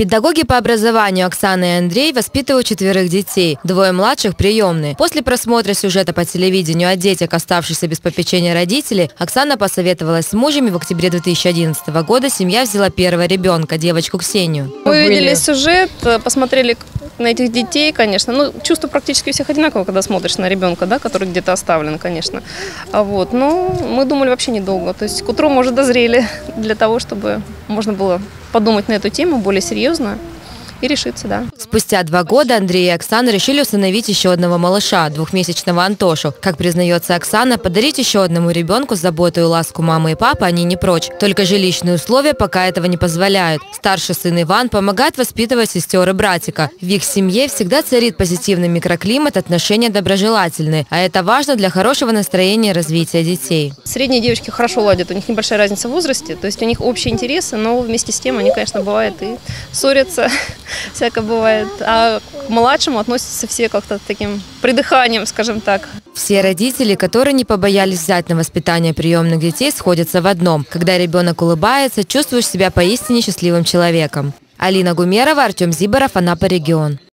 Педагоги по образованию Оксана и Андрей воспитывают четверых детей, двое младших – приемные. После просмотра сюжета по телевидению о детях, оставшихся без попечения родителей, Оксана посоветовалась с мужем, и в октябре 2011 года семья взяла первого ребенка, девочку Ксению. Мы увидели сюжет, посмотрели на этих детей, конечно. Ну, чувство практически всех одинаково, когда смотришь на ребенка, да, который где-то оставлен, конечно. А вот, но мы думали вообще недолго. То есть к утру мы уже дозрели для того, чтобы можно было подумать на эту тему более серьезно и решиться, да. Спустя два года Андрей и Оксана решили усыновить еще одного малыша, двухмесячного Антошу. Как признается Оксана, подарить еще одному ребенку заботу и ласку мамы и папы они не прочь. Только жилищные условия пока этого не позволяют. Старший сын Иван помогает воспитывать сестер и братика. В их семье всегда царит позитивный микроклимат, отношения доброжелательные. А это важно для хорошего настроения и развития детей. Средние девочки хорошо ладят, у них небольшая разница в возрасте, то есть у них общие интересы, но вместе с тем они, конечно, бывают и ссорятся, всякое бывает. А к младшему относятся все как-то таким придыханием, скажем так. Все родители, которые не побоялись взять на воспитание приемных детей, сходятся в одном. Когда ребенок улыбается, чувствуешь себя поистине счастливым человеком. Алина Гумерова, Артем Зиборов, Анапа регион.